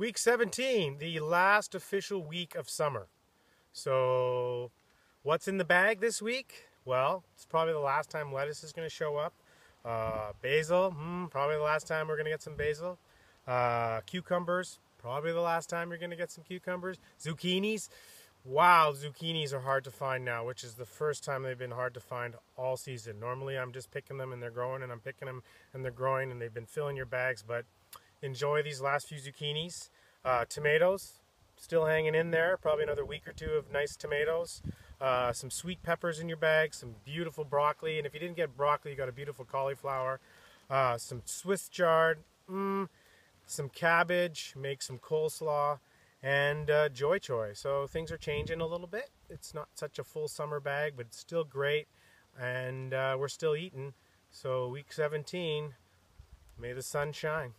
Week 17, the last official week of summer. So, what's in the bag this week? Well, it's probably the last time lettuce is going to show up. Uh, basil, hmm, probably the last time we're going to get some basil. Uh, cucumbers, probably the last time you're going to get some cucumbers. Zucchinis, wow, zucchinis are hard to find now, which is the first time they've been hard to find all season. Normally I'm just picking them and they're growing, and I'm picking them and they're growing, and they've been filling your bags, but enjoy these last few zucchinis. Uh, tomatoes, still hanging in there. Probably another week or two of nice tomatoes. Uh, some sweet peppers in your bag, some beautiful broccoli, and if you didn't get broccoli, you got a beautiful cauliflower. Uh, some Swiss chard, mm, some cabbage, make some coleslaw, and uh, Joi Choi. So things are changing a little bit. It's not such a full summer bag, but it's still great, and uh, we're still eating. So week 17, may the sun shine.